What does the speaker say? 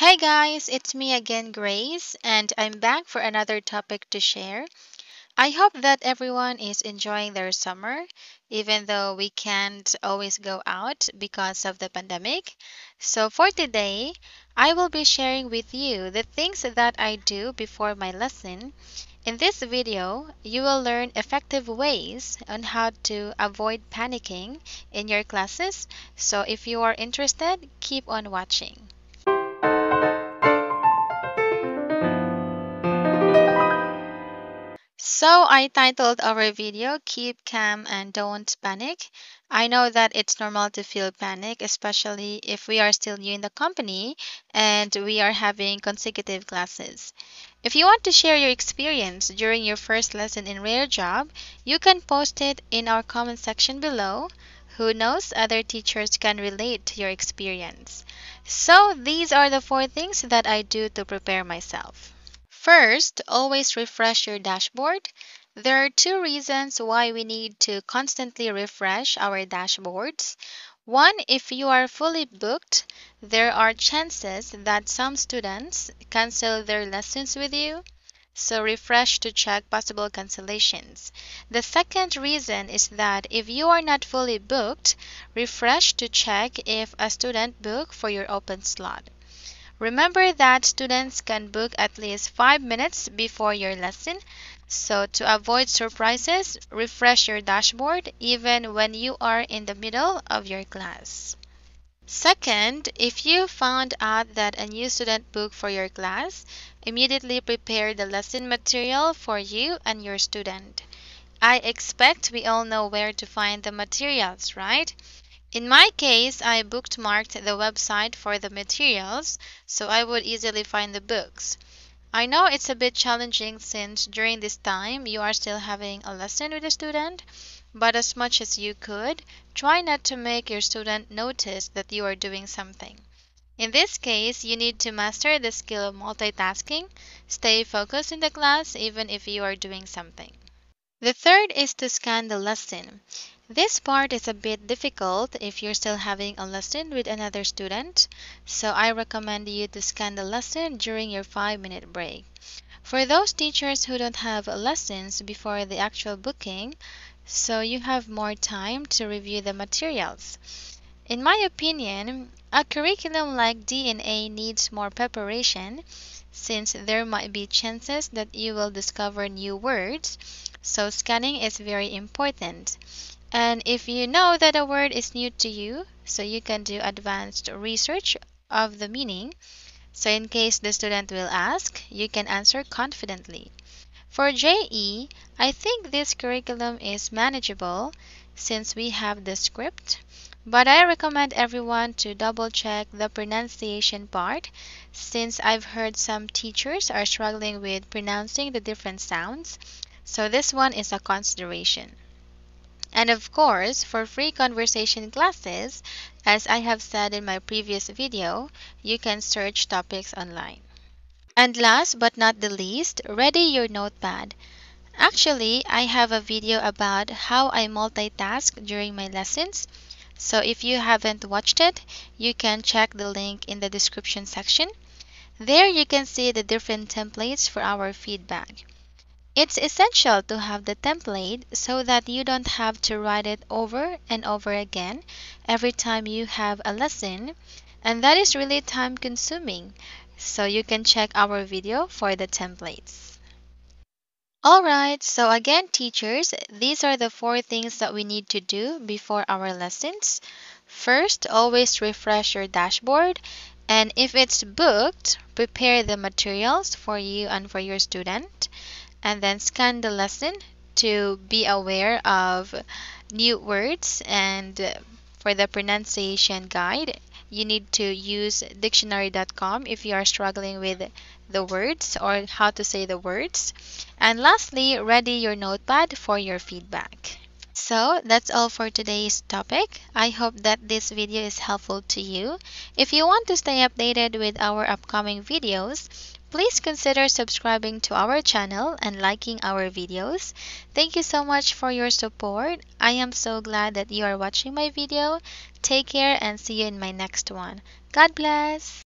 Hey guys, it's me again, Grace, and I'm back for another topic to share. I hope that everyone is enjoying their summer, even though we can't always go out because of the pandemic. So, for today, I will be sharing with you the things that I do before my lesson. In this video, you will learn effective ways on how to avoid panicking in your classes. So, if you are interested, keep on watching. So I titled our video Keep Calm and Don't Panic. I know that it's normal to feel panic, especially if we are still new in the company and we are having consecutive classes. If you want to share your experience during your first lesson in RareJob, you can post it in our comment section below. Who knows, other teachers can relate to your experience. So these are the four things that I do to prepare myself. First, always refresh your dashboard. There are two reasons why we need to constantly refresh our dashboards. One, if you are fully booked, there are chances that some students cancel their lessons with you. So refresh to check possible cancellations. The second reason is that if you are not fully booked, refresh to check if a student booked for your open slot. Remember that students can book at least 5 minutes before your lesson, so to avoid surprises, refresh your dashboard even when you are in the middle of your class. Second, if you found out that a new student booked for your class, immediately prepare the lesson material for you and your student. I expect we all know where to find the materials, right? In my case, I bookmarked the website for the materials so I would easily find the books. I know it's a bit challenging since during this time you are still having a lesson with a student, but as much as you could, try not to make your student notice that you are doing something. In this case, you need to master the skill of multitasking, stay focused in the class even if you are doing something. The third is to scan the lesson. This part is a bit difficult if you're still having a lesson with another student, so I recommend you to scan the lesson during your 5 minute break. For those teachers who don't have lessons before the actual booking, so you have more time to review the materials. In my opinion, a curriculum like D&A needs more preparation since there might be chances that you will discover new words, so scanning is very important. And if you know that a word is new to you, so you can do advanced research of the meaning. So in case the student will ask, you can answer confidently. For JE, I think this curriculum is manageable since we have the script, but I recommend everyone to double check the pronunciation part since I've heard some teachers are struggling with pronouncing the different sounds, so this one is a consideration. And of course, for free conversation classes, as I have said in my previous video, you can search topics online. And last but not the least, ready your notepad. Actually, I have a video about how I multitask during my lessons. So if you haven't watched it, you can check the link in the description section. There you can see the different templates for our feedback. It's essential to have the template so that you don't have to write it over and over again every time you have a lesson, and that is really time consuming. So you can check our video for the templates. Alright, so again, teachers, these are the four things that we need to do before our lessons. First, always refresh your dashboard, and if it's booked, prepare the materials for you and for your student and then scan the lesson to be aware of new words and for the pronunciation guide you need to use dictionary.com if you are struggling with the words or how to say the words and lastly ready your notepad for your feedback so that's all for today's topic. I hope that this video is helpful to you. If you want to stay updated with our upcoming videos, Please consider subscribing to our channel and liking our videos. Thank you so much for your support. I am so glad that you are watching my video. Take care and see you in my next one. God bless!